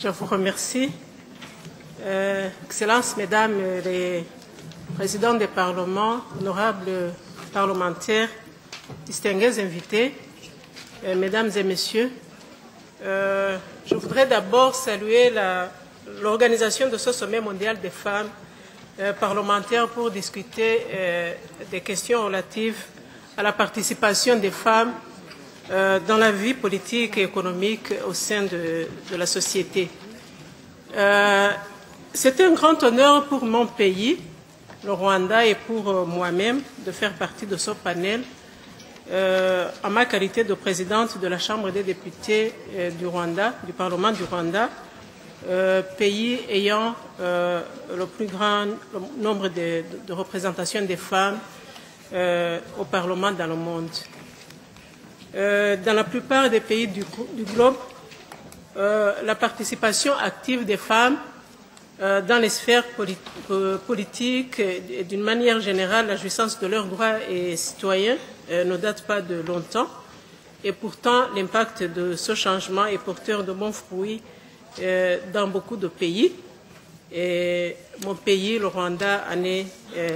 Je vous remercie. Euh, Excellences, Mesdames les présidents des parlements, honorables parlementaires, distingués invités, euh, Mesdames et Messieurs, euh, je voudrais d'abord saluer l'organisation de ce sommet mondial des femmes parlementaires pour discuter des questions relatives à la participation des femmes euh, dans la vie politique et économique au sein de, la société. Euh, C'est un grand honneur pour mon pays, le Rwanda, et pour euh, moi-même de faire partie de ce panel en ma qualité de présidente de la Chambre des députés du Rwanda, du Parlement du Rwanda, pays ayant le plus grand nombre de, de représentations des femmes au Parlement dans le monde. Euh, dans la plupart des pays du, globe, euh, la participation active des femmes euh, dans les sphères polit politiques et d'une manière générale la jouissance de leurs droits et citoyens ne date pas de longtemps. Et pourtant, l'impact de ce changement est porteur de bons fruits dans beaucoup de pays. Et mon pays, le Rwanda, en est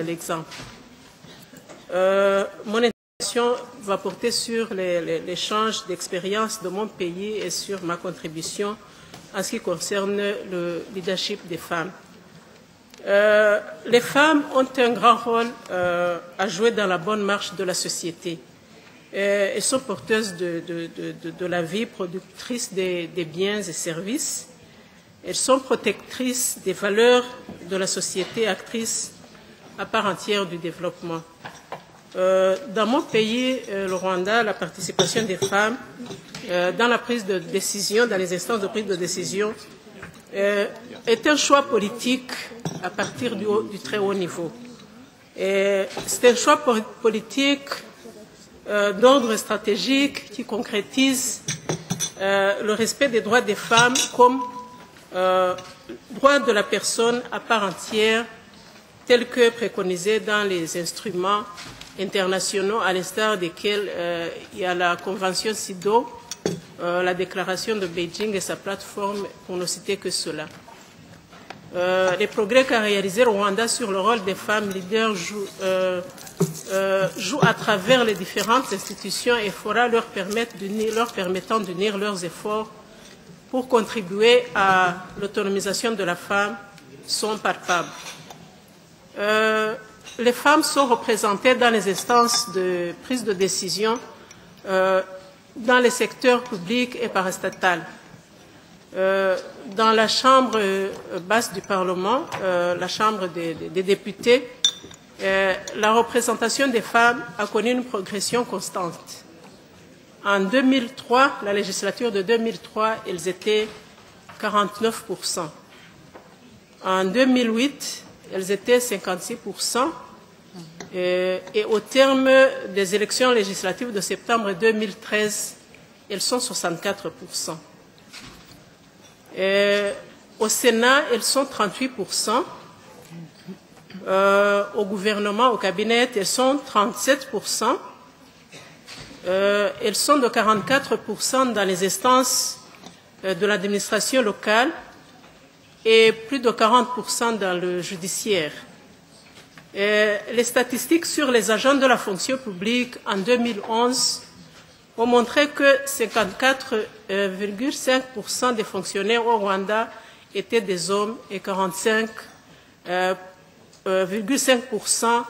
l'exemple. Mon intervention va porter sur l'échange d'expériences de mon pays et sur ma contribution en ce qui concerne le leadership des femmes. Euh, les femmes ont un grand rôle euh, à jouer dans la bonne marche de la société. Euh, elles sont porteuses de, la vie, productrices des, des biens et services. Elles sont protectrices des valeurs de la société, actrices à part entière du développement. Euh, dans mon pays, euh, le Rwanda, la participation des femmes euh, dans la prise de décision, dans les instances de prise de décision, est un choix politique à partir du, du très haut niveau. C'est un choix politique d'ordre stratégique qui concrétise le respect des droits des femmes comme droit de la personne à part entière, tel que préconisé dans les instruments internationaux, à l'instar desquels euh, il y a la Convention SIDO, euh, la déclaration de Beijing et sa plateforme, pour ne citer que cela. Euh, les progrès qu'a réalisé Rwanda sur le rôle des femmes leaders jouent, jouent à travers les différentes institutions et fera leur, leur permettant d'unir leurs efforts pour contribuer à l'autonomisation de la femme sont palpables. Les femmes sont représentées dans les instances de prise de décision euh, dans les secteurs publics et parastatals. Euh, dans la chambre euh, basse du Parlement, la chambre des, députés, la représentation des femmes a connu une progression constante. En 2003, la législature de 2003, elles étaient 49%. En 2008, elles étaient 56%. Et, et au terme des élections législatives de septembre 2013, elles sont 64%. Et au Sénat, elles sont 38%. Euh, au gouvernement, au cabinet, elles sont 37%. Euh, elles sont de 44% dans les instances euh, de l'administration locale et plus de 40% dans le judiciaire. Et les statistiques sur les agents de la fonction publique en 2011 ont montré que 54,5% des fonctionnaires au Rwanda étaient des hommes et 45,5%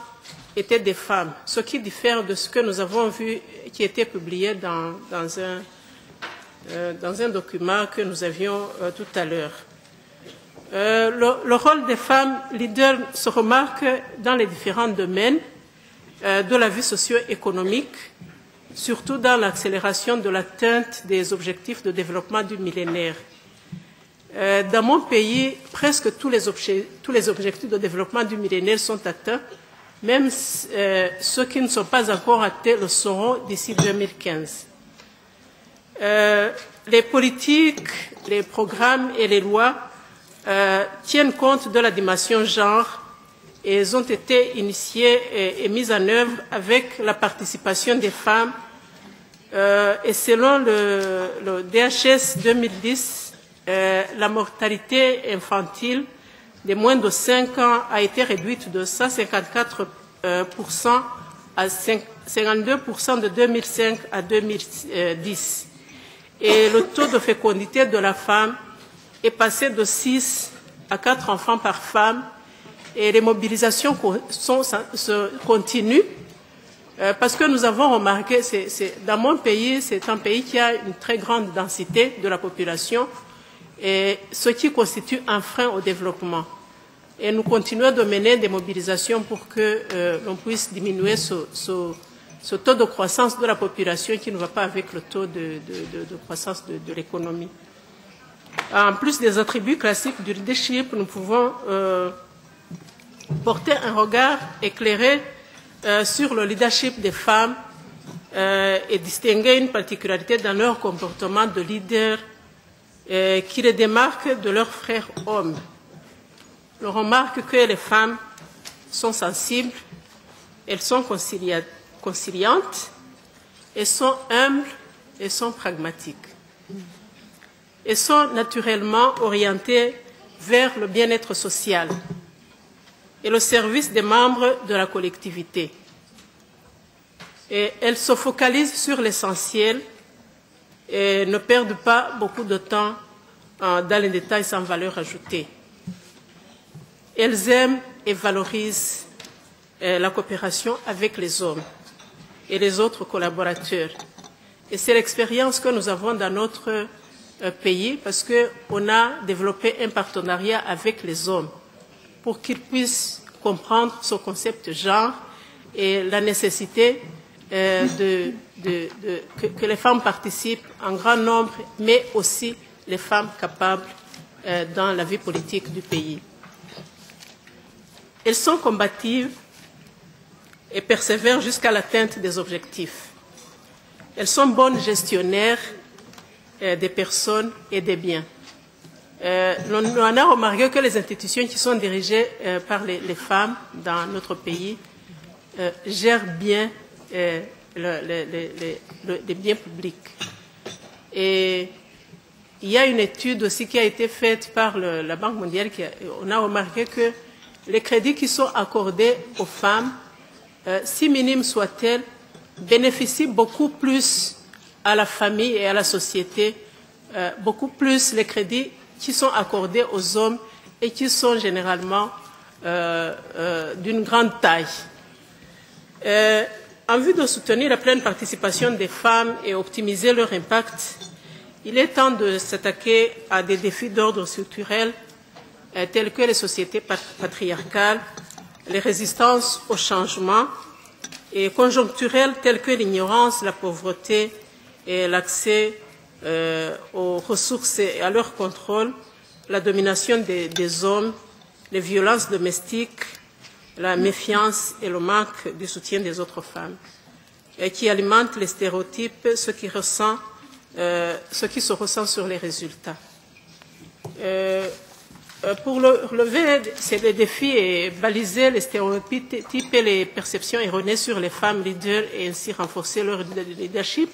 étaient des femmes, ce qui diffère de ce que nous avons vu qui était publié dans, un, euh, document que nous avions euh, tout à l'heure. Euh, le, le, rôle des femmes leaders se remarque dans les différents domaines euh, de la vie socio-économique, surtout dans l'accélération de l'atteinte des objectifs de développement du millénaire. Euh, dans mon pays, presque tous les, tous les, objectifs de développement du millénaire sont atteints, même ceux qui ne sont pas encore atteints le seront d'ici 2015. Euh, les politiques, les programmes et les lois euh, tiennent compte de la dimension genre et ont été initiées et, mises en œuvre avec la participation des femmes. Euh, et selon le, le DHS 2010, euh, la mortalité infantile des moins de 5 ans a été réduite de 154% euh, à 52% de 2005 à 2010. Et le taux de fécondité de la femme est passé de 6 à 4 enfants par femme. Et les mobilisations se continuent euh, parce que nous avons remarqué, dans mon pays, c'est un pays qui a une très grande densité de la population, ce qui constitue un frein au développement. Et nous continuons de mener des mobilisations pour que euh, l'on puisse diminuer ce, taux de croissance de la population qui ne va pas avec le taux de, croissance de l'économie. En plus des attributs classiques du leadership, nous pouvons euh, porter un regard éclairé euh, sur le leadership des femmes euh, et distinguer une particularité dans leur comportement de leader qui les démarque de leurs frères hommes. On remarque que les femmes sont sensibles, elles sont conciliantes, elles sont humbles et sont pragmatiques. Elles sont naturellement orientées vers le bien-être social et le service des membres de la collectivité. Et elles se focalisent sur l'essentiel et ne perdent pas beaucoup de temps dans les détails sans valeur ajoutée. Elles aiment et valorisent la coopération avec les hommes et les autres collaborateurs. Et c'est l'expérience que nous avons dans notre pays parce qu'on a développé un partenariat avec les hommes pour qu'ils puissent comprendre ce concept genre et la nécessité euh, que, les femmes participent en grand nombre, mais aussi les femmes capables euh, dans la vie politique du pays. Elles sont combatives et persévèrent jusqu'à l'atteinte des objectifs. Elles sont bonnes gestionnaires euh, des personnes et des biens. Euh, on, a remarqué que les institutions qui sont dirigées euh, par les, femmes dans notre pays euh, gèrent bien le, le, les biens publics. Et il y a une étude aussi qui a été faite par la Banque mondiale. Qui a, on a remarqué que les crédits qui sont accordés aux femmes, si minimes soient-elles, bénéficient beaucoup plus à la famille et à la société, beaucoup plus les crédits qui sont accordés aux hommes et qui sont généralement euh, euh, d'une grande taille. Euh, en vue de soutenir la pleine participation des femmes et optimiser leur impact, il est temps de s'attaquer à des défis d'ordre structurel tels que les sociétés patriarcales, les résistances au changement et conjoncturels tels que l'ignorance, la pauvreté et l'accès euh, aux ressources et à leur contrôle, la domination des, hommes, les violences domestiques, la méfiance et le manque du soutien des autres femmes, qui alimentent les stéréotypes, ce qui, ressent, euh, se ressent sur les résultats. Euh, pour le, relever ces défis et baliser les stéréotypes et les perceptions erronées sur les femmes leaders et ainsi renforcer leur leadership,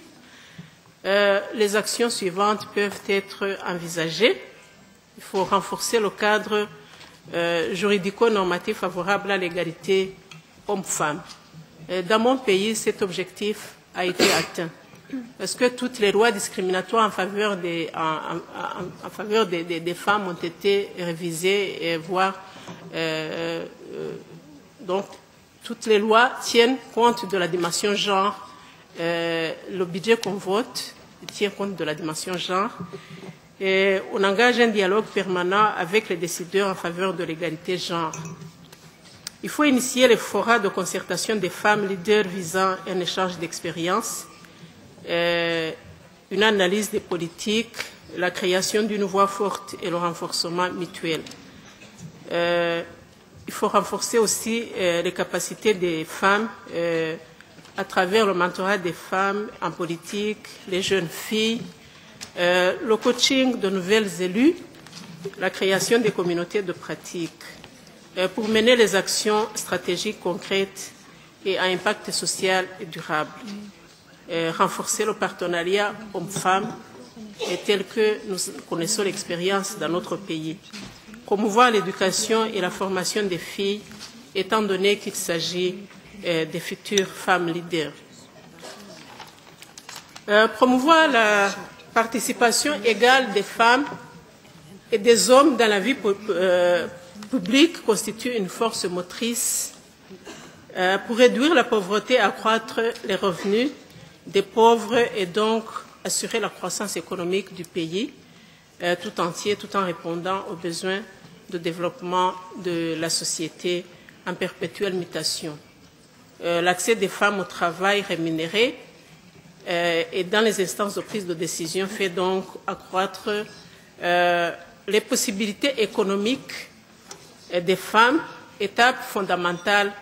euh, les actions suivantes peuvent être envisagées. Il faut renforcer le cadre euh, juridico-normatif favorable à l'égalité homme-femme. Dans mon pays, cet objectif a été atteint. Parce que toutes les lois discriminatoires en faveur des, femmes ont été révisées, et voire euh, euh, donc toutes les lois tiennent compte de la dimension genre euh, le budget qu'on vote tient compte de la dimension genre. Et on engage un dialogue permanent avec les décideurs en faveur de l'égalité genre. Il faut initier les forats de concertation des femmes leaders visant un échange d'expériences, euh, une analyse des politiques, la création d'une voix forte et le renforcement mutuel. Euh, il faut renforcer aussi les capacités des femmes à travers le mentorat des femmes en politique, les jeunes filles, euh, le coaching de nouvelles élus, la création des communautés de pratique, euh, pour mener les actions stratégiques concrètes et à impact social et durable, euh, renforcer le partenariat hommes-femmes telle que nous connaissons l'expérience dans notre pays. Promouvoir l'éducation et la formation des filles, étant donné qu'il s'agit des futures femmes leaders. Euh, promouvoir la participation égale des femmes et des hommes dans la vie euh, publique constitue une force motrice euh, pour réduire la pauvreté, accroître les revenus des pauvres et donc assurer la croissance économique du pays tout entier, tout en répondant aux besoins de développement de la société en perpétuelle mutation. Euh, L'accès des femmes au travail rémunéré euh, et dans les instances de prise de décision fait donc accroître euh, les possibilités économiques des femmes, étape fondamentale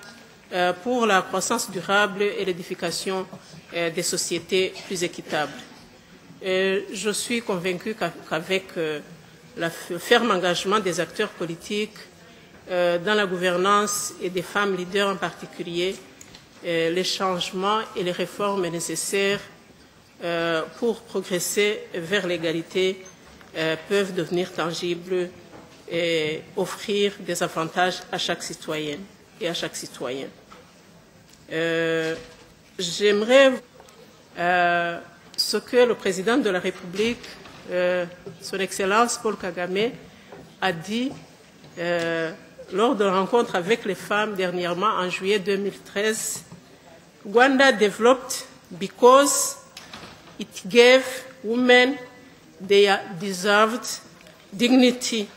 pour la croissance durable et l'édification des sociétés plus équitables. Je suis convaincue qu'avec le ferme engagement des acteurs politiques dans la gouvernance et des femmes leaders en particulier, les changements et les réformes nécessaires pour progresser vers l'égalité peuvent devenir tangibles et offrir des avantages à chaque citoyenne et à chaque citoyen. Euh, J'aimerais euh, ce que le président de la République, euh, Son Excellence Paul Kagame, a dit euh, lors de la rencontre avec les femmes dernièrement en juillet 2013. Rwanda developed because it gave women their deserved dignity.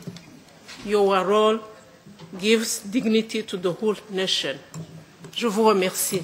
Your role gives dignity to the whole nation. Je vous remercie.